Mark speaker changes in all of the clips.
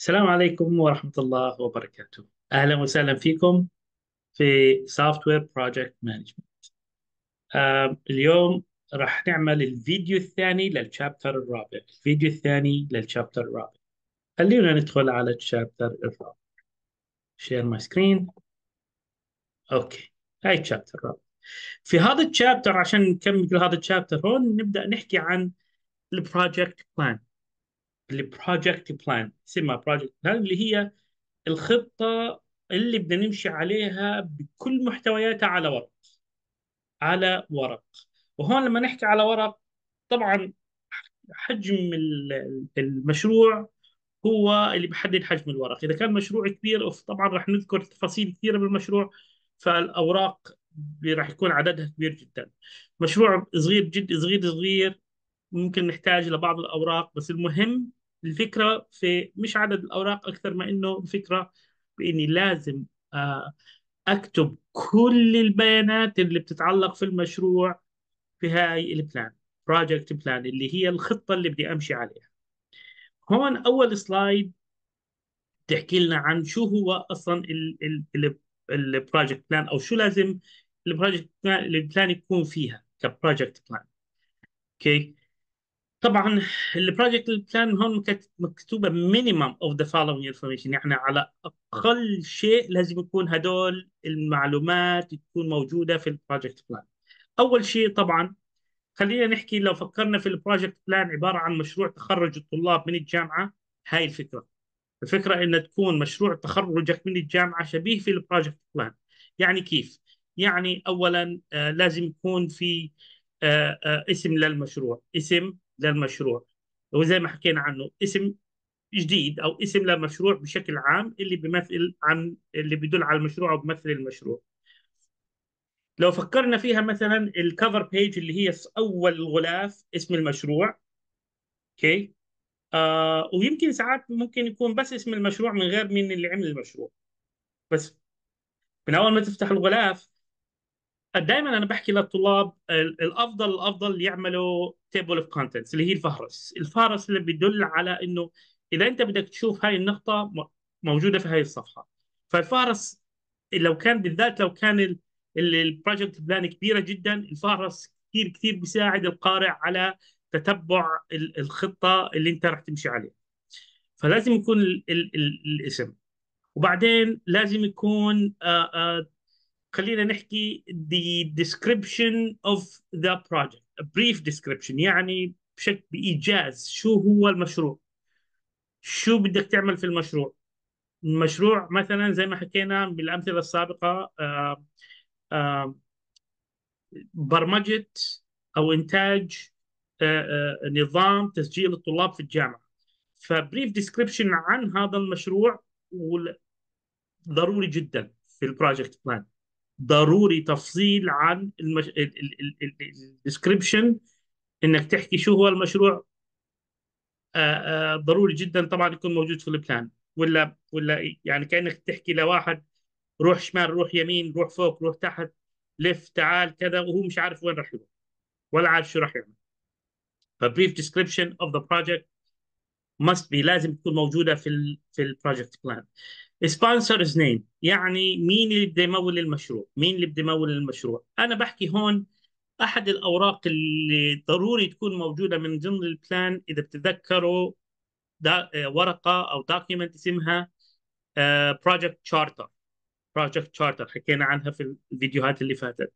Speaker 1: السلام عليكم ورحمة الله وبركاته. أهلا وسهلا فيكم في Software Project Management. آه اليوم راح نعمل الفيديو الثاني لل chapter الرابع. الفيديو الثاني لل chapter الرابع. خلينا ندخل على ال chapter الرابع. share my screen okay هاي ال chapter الرابع. في هذا ال chapter عشان نكمل هذا ال chapter هون نبدأ نحكي عن ال project plan ال project plan اسمها project plan اللي هي الخطة اللي بدنا نمشي عليها بكل محتوياتها على ورق على ورق. وهون لما نحكي على ورق طبعا حجم ال- المشروع هو اللي بحدد حجم الورق. إذا كان مشروع كبير طبعا راح نذكر تفاصيل كثيرة بالمشروع فالأوراق راح يكون عددها كبير جدا. مشروع صغير جد صغير صغير ممكن نحتاج لبعض الأوراق بس المهم الفكرة في مش عدد الأوراق أكثر ما إنه الفكرة بإني لازم آه، أكتب كل البيانات اللي بتتعلق في المشروع في هاي ال plan project plan اللي هي الخطة اللي بدي أمشي عليها. هون أول slide تحكي لنا عن شو هو أصلا ال project plan أو شو لازم ال project plan يكون فيها ك project plan okay طبعا ال project plan هون كت- مكتوبة minimum of the following information يعني على أقل شيء لازم يكون هدول المعلومات تكون موجودة في ال project plan أول شيء طبعا خلينا نحكي لو فكرنا في ال project plan عبارة عن مشروع تخرج الطلاب من الجامعة هاي الفكرة. الفكرة ان تكون مشروع تخرجك من الجامعة شبيه في ال project plan يعني كيف؟ يعني اولا آه لازم يكون في آه آه اسم للمشروع. اسم للمشروع وزي ما حكينا عنه اسم جديد أو اسم للمشروع بشكل عام اللي بيمثل عن اللي بيدل على المشروع أو بيمثل المشروع. لو فكرنا فيها مثلا ال cover page اللي هي أول الغلاف اسم المشروع Okay؟ آه ويمكن ساعات ممكن يكون بس اسم المشروع من غير مين اللي عمل المشروع. بس من أول ما تفتح الغلاف دائما أنا بحكي للطلاب ال- الأفضل الأفضل يعملوا table of contents اللي هي الفهرس. الفهرس اللي بيدل على إنه إذا أنت بدك تشوف هاي النقطة موجودة في هاي الصفحة. فالفهرس لو كان بالذات لو كان ال project plan كبيرة جدا الفهرس كثير كثير بيساعد القارئ على تتبع ال- الخطة اللي أنت راح تمشي عليها. فلازم يكون ال ال ال الاسم. وبعدين لازم يكون آه آه خلينا نحكي the description of the project. A brief description يعني بشكل بإيجاز شو هو المشروع؟ شو بدك تعمل في المشروع؟ المشروع مثلا زي ما حكينا بالأمثلة السابقة آه آه برمجة أو إنتاج آه نظام تسجيل الطلاب في الجامعة. ف brief description عن هذا المشروع ضروري جدا في ال project plan ضروري تفصيل عن ال description إنك تحكي شو هو المشروع. آه، آه، ضروري جدا طبعا يكون موجود في ال plan. ولا ولا يعني كأنك تحكي لواحد روح شمال روح يمين روح فوق روح تحت لف تعال كذا. وهو مش عارف وين راح يروح ولا عارف شو راح يعمل. ف brief description of the project must be لازم تكون موجودة في ال في ال project plan sponsor's name يعني مين اللي بده يمول المشروع؟ مين اللي بده يمول المشروع؟ أنا بحكي هون أحد الأوراق اللي ضروري تكون موجودة من ضمن ال plan إذا بتتذكروا ورقة أو document اسمها project charter project charter حكينا عنها في الفيديوهات اللي فاتت.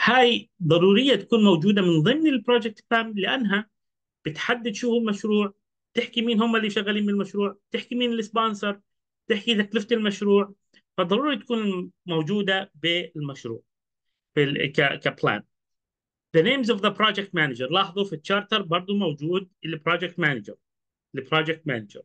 Speaker 1: هاي ضرورية تكون موجودة من ضمن ال project plan لأنها بتحدد شو هو المشروع تحكي مين هم اللي شغالين بالمشروع تحكي مين ال sponsor تحكي تكلفة المشروع فضروري تكون موجودة بالمشروع في ك plan The names of the project manager. لاحظوا في التشارتر برضو موجود ال project manager ال project manager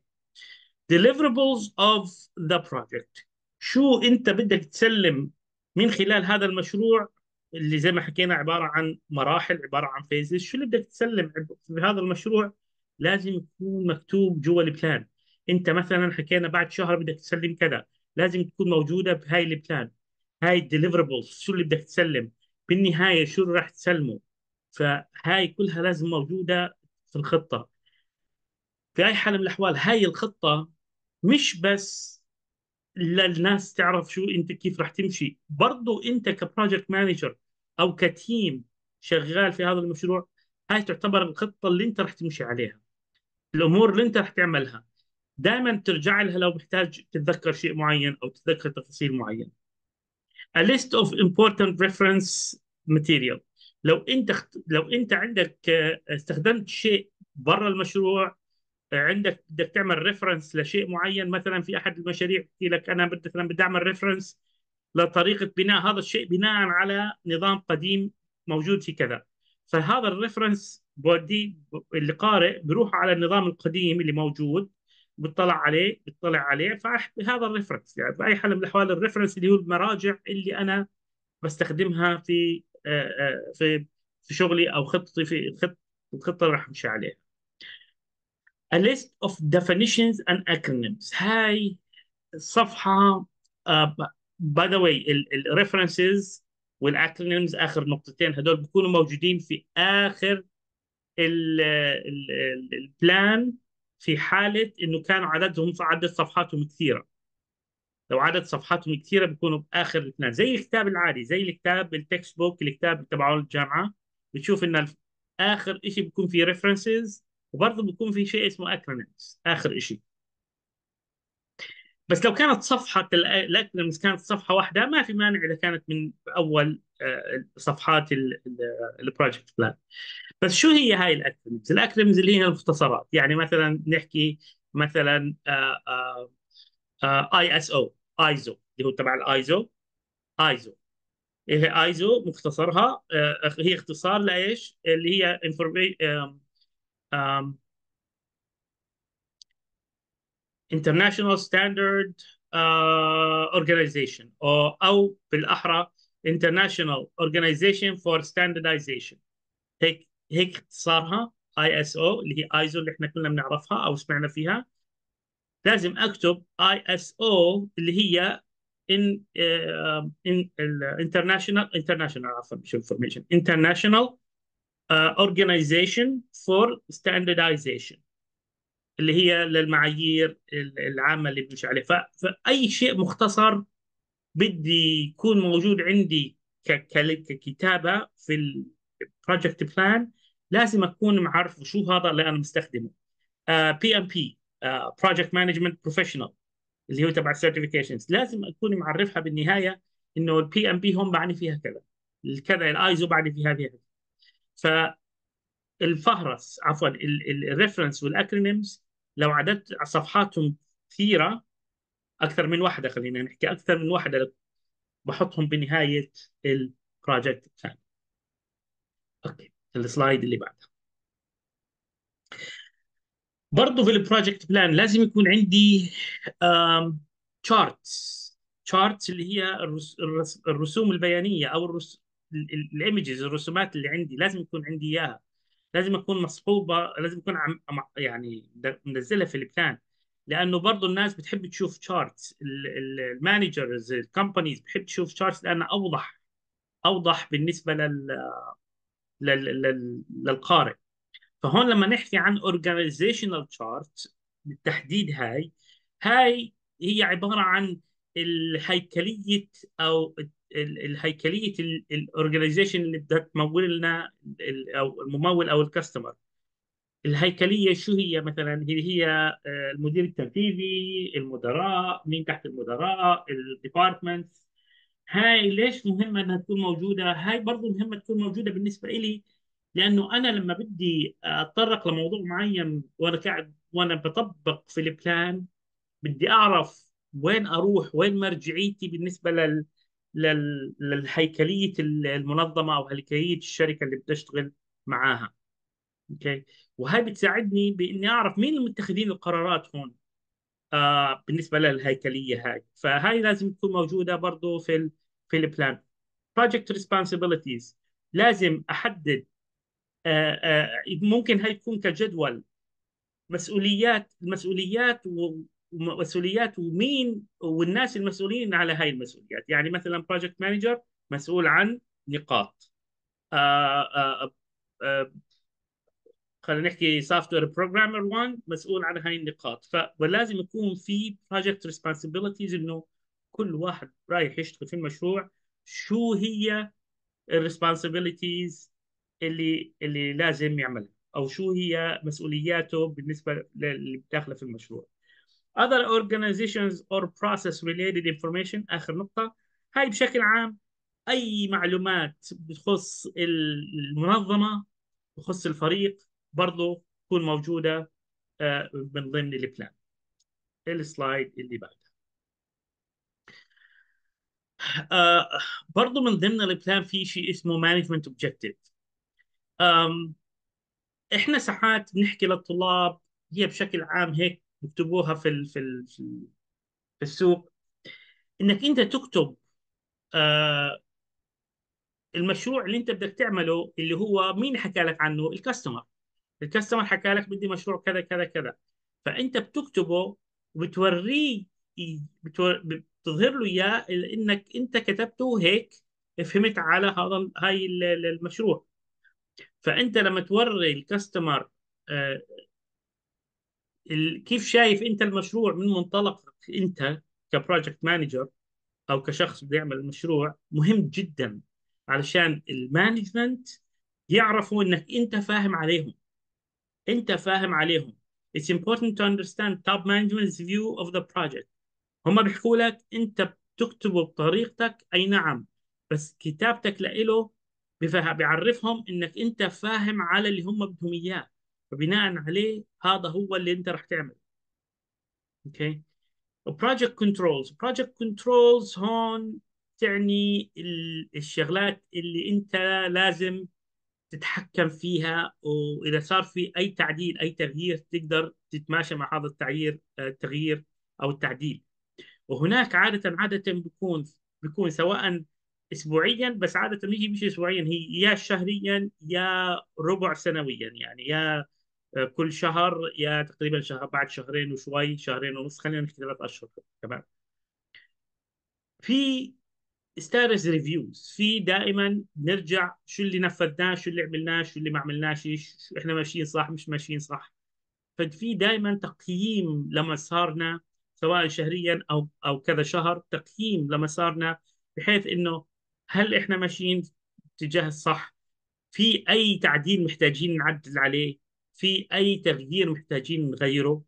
Speaker 1: deliverables of the project. شو أنت بدك تسلم من خلال هذا المشروع؟ اللي زي ما حكينا عبارة عن مراحل عبارة عن phases شو اللي بدك تسلم في هذا المشروع؟ لازم يكون مكتوب جوا ال plan انت مثلا حكينا بعد شهر بدك تسلم كذا لازم تكون موجودة بهاي ال plan هاي ال deliverables شو اللي بدك تسلم بالنهاية شو اللي راح تسلمه. فهاي كلها لازم موجودة في الخطة. في أي حال من الأحوال هاي الخطة مش بس للناس تعرف شو أنت كيف راح تمشي برضو أنت ك project manager أو ك team شغال في هذا المشروع هاي تعتبر الخطة اللي أنت راح تمشي عليها الأمور اللي أنت راح تعملها. دائما ترجع لها لو محتاج تتذكر شيء معين أو تتذكر تفاصيل معينة. A list of important reference material. لو أنت لو أنت عندك آه، استخدمت شيء برا المشروع عندك بدك تعمل reference لشيء معين مثلا في أحد المشاريع بحكي لك أنا مثلا بدي أعمل reference لطريقة بناء هذا الشيء بناء على نظام قديم موجود في كذا. فهذا ال reference بودي اللي قارئ بيروح على النظام القديم اللي موجود بيطلع عليه بيطلع عليه. فهذا ال reference يعني. بأي حال من الأحوال ال reference اللي هو المراجع اللي أنا بستخدمها في في في شغلي أو خطتي في خط الخطة اللي راح أمشي عليها. A list of definitions and acronyms. هاي uh, by the way ال references وال acronyms آخر نقطتين هدول بيكونوا موجودين في آخر ال plan في حالة إنه كانوا عددهم عدد صفحاتهم كثيرة. لو عدد صفحاتهم كثيرة بيكونوا بآخر ال plan زي الكتاب العادي زي الكتاب ال textbook الكتاب تبعه الجامعة. بتشوف إن آخر شيء بيكون فيه references وبرضه بيكون في شيء اسمه acronyms آخر شيء بس لو كانت صفحة ال acronyms كانت صفحة واحدة ما في مانع إذا كانت من أول آه، صفحات ال project plan بس شو هي هاي ال acronyms ال acronyms اللي هي المختصرات. يعني مثلا نحكي مثلا IS أو ايزو اللي هو تبع الايزو ايزو هي ايزو مختصرها آه، هي اختصار لإيش؟ اللي هي International Standard uh, Organization أو, أو بالأحرى International Organization for Standardization هيك هيك اختصارها ISO اللي هي ISO اللي إحنا كلنا بنعرفها أو سمعنا فيها لازم أكتب ISO اللي هي in uh, in uh, international international عفوا مش information international organization for standardization اللي هي للمعايير العامة اللي بنمشي عليها. فأي شيء مختصر بدي يكون موجود عندي ككتابة في ال project plan لازم أكون معرف شو هذا اللي أنا مستخدمه. PMP project management professional اللي هو تبع ال certifications لازم أكون معرفها بالنهاية إنه ال PMP هم بعني فيها كذا. كذا الايزو بعني فيها كذا. فالفهرس عفوا ال references وال acronyms لو عددت صفحاتهم كثيرة أكثر من واحدة خلينا نحكي أكثر من واحدة بحطهم بنهاية ال project الثاني. okay ال slide اللي بعدها. برضه في ال project plan لازم يكون عندي charts charts اللي هي الرسوم البيانية أو. ال images الرسومات اللي عندي لازم يكون عندي إياها. لازم اكون مصحوبة لازم يكون عم يعني منزلها في ال plan. لأنه برضه الناس بتحب تشوف charts ال managers ال companies بتحب تشوف charts لأنها أوضح أوضح بالنسبة لل لل... للقارئ. فهون لما نحكي عن organizational chart بالتحديد هاي هاي هي عبارة عن الهيكلية أو الهيكلية ال organization اللي بدها تمول لنا أو الممول أو ال customer الهيكلية شو هي مثلا؟ هي هي آه، المدير التنفيذي المدراء مين تحت المدراء ال department هاي ليش مهمه إنها تكون موجودة؟ هاي برضه مهمة تكون موجودة بالنسبة لي لأنه أنا لما بدي أتطرق لموضوع معين وأنا قاعد وأنا بطبق في ال plan بدي أعرف وين أروح وين مرجعيتي بالنسبة لل... للهيكلية المنظمة أو هيكلية الشركة اللي بدي اشتغل معاها. okay؟ وهي بتساعدني بإني أعرف مين المتخذين القرارات هون. آه بالنسبة للهيكلية هاي. فهاي لازم تكون موجودة برضه في ال... في ال plan. Project responsibilities. لازم أحدد آه آه ممكن هاي تكون كجدول. مسؤوليات المسؤوليات ومسؤوليات ومين والناس المسؤولين على هاي المسؤوليات. يعني مثلا project manager مسؤول عن نقاط. آه آه آه خلينا نحكي software programmer 1 مسؤول عن هاي النقاط. فلازم يكون في project responsibilities إنه كل واحد رايح يشتغل في المشروع. شو هي ال responsibilities اللي اللي لازم يعملها؟ أو شو هي مسؤولياته بالنسبة للي داخلة في المشروع؟ Other organizations or process related information. آخر نقطة. هاي بشكل عام أي معلومات بتخص المنظمة بخص الفريق برضه تكون موجودة آه، من ضمن ال plan. ال slide اللي بعدها آه، برضه من ضمن ال plan في شيء اسمه management objective إحنا ساعات بنحكي للطلاب هي بشكل عام هيك بكتبوها في ال في ال في السوق. إنك أنت تكتب آه المشروع اللي أنت بدك تعمله اللي هو مين حكى لك عنه؟ الكاستمر. الكاستمر حكى لك بدي مشروع كذا كذا كذا. فأنت بتكتبه وبتوريه بتور... بتظهر له إياه إنك أنت كتبته هيك فهمت على هذا هاي المشروع. فأنت لما توري الكاستمر آه، كيف شايف أنت المشروع من منطلقك أنت ك project manager أو كشخص بده يعمل المشروع مهم جدا علشان ال management يعرفوا إنك أنت فاهم عليهم. أنت فاهم عليهم. It's important to understand top management's view of the project. هم بيحكوا لك أنت بتكتبه بطريقتك أي نعم بس كتابتك لإله بيعرفهم إنك أنت فاهم على اللي هم بدهم إياه. فبناء عليه هذا هو اللي أنت راح تعمله أوكي؟ project controls. project controls هون تعني الشغلات اللي أنت لازم تتحكم فيها وإذا صار في أي تعديل أي تغيير تقدر تتماشى مع هذا التغيير التغيير أو التعديل. وهناك عادة عادة بيكون بيكون سواء اسبوعيا بس عادة بيجي مش اسبوعيا هي يا شهريا يا ربع سنويا يعني يا كل شهر يا تقريبا شهر بعد شهرين وشوي شهرين ونص خلينا نحكي ثلاث أشهر تمام؟ في status reviews في دائما نرجع شو اللي نفذناه شو اللي عملناه شو اللي ما عملناش شو إحنا ماشيين صح مش ماشيين صح. ففي دائما تقييم لمسارنا سواء شهريا أو أو كذا شهر تقييم لمسارنا بحيث إنه هل إحنا ماشيين اتجاه الصح؟ في أي تعديل محتاجين نعدل عليه؟ في أي تغيير محتاجين نغيره؟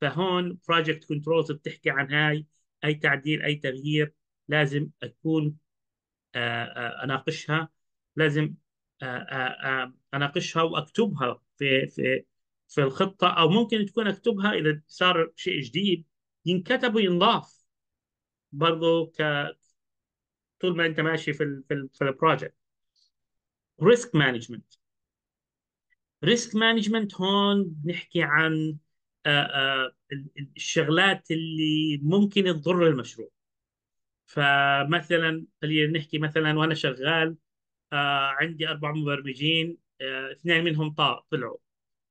Speaker 1: فهون project controls بتحكي عن هاي أي تعديل أي تغيير لازم أكون آه، آه، أناقشها لازم آه، أناقشها وأكتبها في في في الخطة أو ممكن تكون أكتبها إذا صار شيء جديد. ينكتب وينضاف برضه ك طول ما أنت ماشي في ال في, في ال project risk management risk management هون بنحكي عن الشغلات اللي ممكن تضر المشروع. فمثلا خلينا نحكي مثلا وأنا شغال آه عندي أربع مبرمجين آه اثنين منهم طلعوا.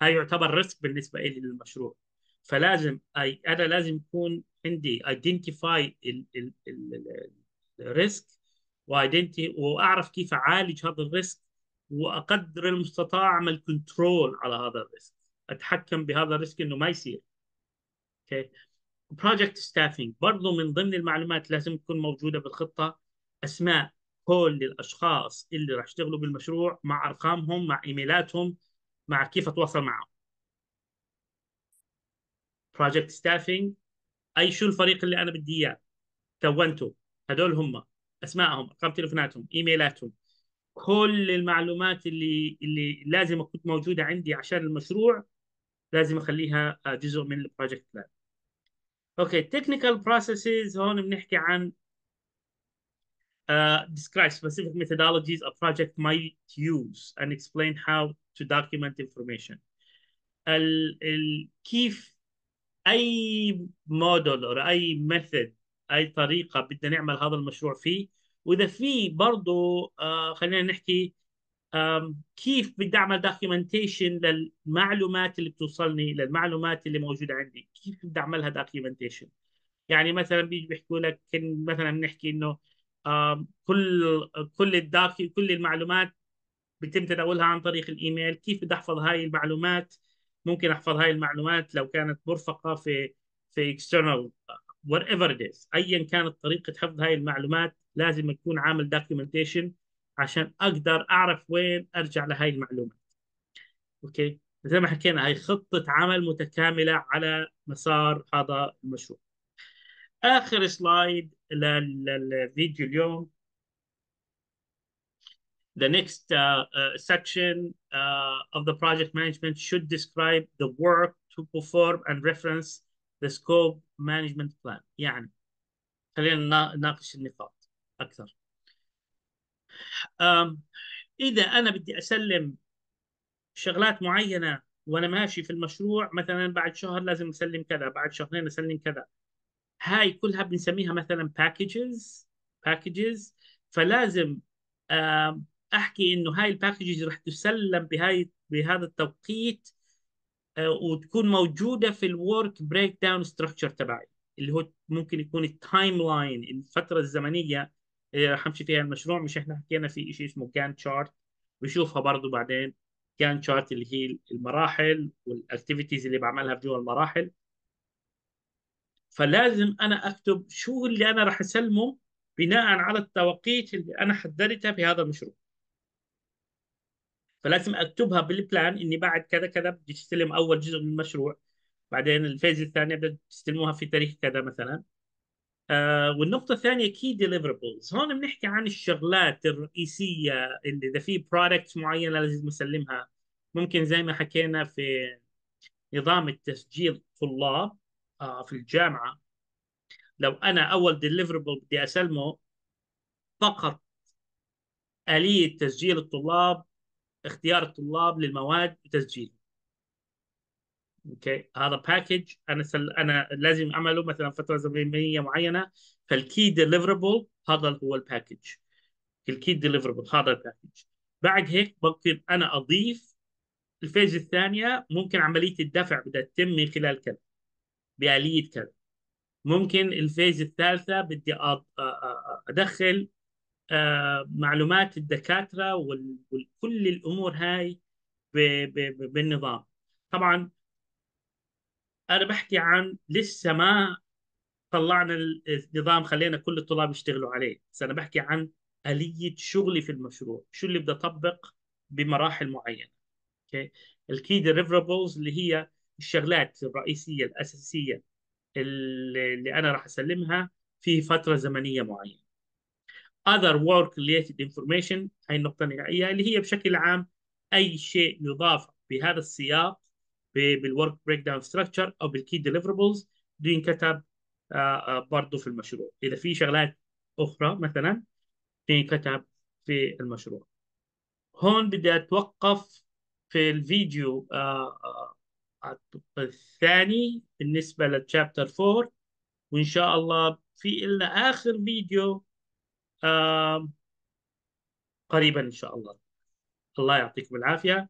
Speaker 1: هاي يعتبر risk بالنسبة لي للمشروع. فلازم أي أنا لازم يكون عندي identify ال risk و identi وأعرف كيف أعالج هذا ال risk وأقدر المستطاع اعمل control على هذا ال risk. أتحكم بهذا ال risk إنه ما يصير. okay؟ project staffing برضه من ضمن المعلومات لازم تكون موجودة بالخطة. أسماء كل الأشخاص اللي راح يشتغلوا بالمشروع مع أرقامهم مع إيميلاتهم مع كيف أتواصل معهم. project staffing أي شو الفريق اللي أنا بدي إياه؟ كونته. هدول هم. اسمائهم أرقام تليفوناتهم إيميلاتهم. كل المعلومات اللي اللي لازم تكون موجودة عندي عشان المشروع لازم أخليها جزء من ال project plan okay technical processes هون بنحكي عن uh, describe specific methodologies a project might use and explain how to document information. ال, ال, كيف أي موديل أو أي method أي طريقة بدنا نعمل هذا المشروع فيه وإذا في برضه آه خلينا نحكي كيف بدي أعمل documentation للمعلومات اللي بتوصلني للمعلومات اللي موجودة عندي. كيف بدي أعملها documentation يعني مثلا بيجي بيحكوا لك مثلا بنحكي إنه كل كل الداكي كل المعلومات بيتم تداولها عن طريق الإيميل. كيف بدي أحفظ هاي المعلومات؟ ممكن أحفظ هاي المعلومات لو كانت مرفقة في في external whatever it is. ايا كانت طريقة حفظ هاي المعلومات لازم يكون عامل documentation عشان أقدر أعرف وين أرجع لهاي المعلومات okay؟ زي ما حكينا هاي خطة عمل متكاملة على مسار هذا المشروع. آخر slide للفيديو اليوم. The next uh, uh, section uh, of the project management should describe the work to perform and reference the scope management plan. يعني خلينا نناقش النقاط. أكثر. Um, إذا أنا بدي أسلم شغلات معينة وأنا ماشي في المشروع مثلا بعد شهر لازم أسلم كذا بعد شهرين أسلم كذا هاي كلها بنسميها مثلا packages packages فلازم أحكي إنه هاي ال packages رح تسلم بهاي بهذا التوقيت وتكون موجودة في ال work breakdown structure تبعي اللي هو ممكن يكون ال timeline الفترة الزمنية اللي رح أمشي فيها المشروع. مش إحنا حكينا في شيء اسمه Gantt chart. بشوفها برضه بعدين Gantt chart اللي هي المراحل وال activities اللي بعملها جوا المراحل. فلازم أنا أكتب شو اللي أنا راح أسلمه بناء على التوقيت اللي أنا حددتها في هذا المشروع. فلازم أكتبها بال plan إني بعد كذا كذا بدي تستلم أول جزء من المشروع. بعدين ال phase الثانية بدك تستلموها في تاريخ كذا مثلا. آه والنقطة الثانية key deliverables هون بنحكي عن الشغلات الرئيسية اللي إذا في product معينة لازم نسلمها. ممكن زي ما حكينا في نظام التسجيل الطلاب آه في الجامعة. لو أنا أول deliverable بدي أسلمه فقط آلية تسجيل الطلاب اختيار الطلاب للمواد وتسجيل. okay. هذا package أنا سل... أنا لازم أعمله مثلا فترة زمنية معينة. فال key deliverable هذا هو ال package ال key deliverable هذا ال package بعد هيك ممكن أنا أضيف ال phase الثانية. ممكن عملية الدفع بدها تتم من خلال كذا بآلية كذا. ممكن ال phase الثالثة بدي أدخل معلومات الدكاترة وكل الأمور هاي بالنظام. طبعا أنا بحكي عن لسه ما طلعنا النظام خلينا كل الطلاب يشتغلوا عليه. بس أنا بحكي عن ألية شغلي في المشروع. شو اللي بدي أطبق بمراحل معينة okay؟ ال key deliverables اللي هي الشغلات الرئيسية الأساسية اللي, أنا راح أسلمها في فترة زمنية معينة. Other work related information هاي النقطة النهائية اللي هي بشكل عام أي شيء يضاف بهذا السياق بال work breakdown structure أو بال key deliverables بده ينكتب برضه في المشروع. إذا في شغلات أخرى مثلا تنكتب في المشروع. هون بدي أتوقف في الفيديو الثاني بالنسبة للشابتر 4 وإن شاء الله في لنا آخر فيديو قريبا إن شاء الله. الله يعطيكم العافية.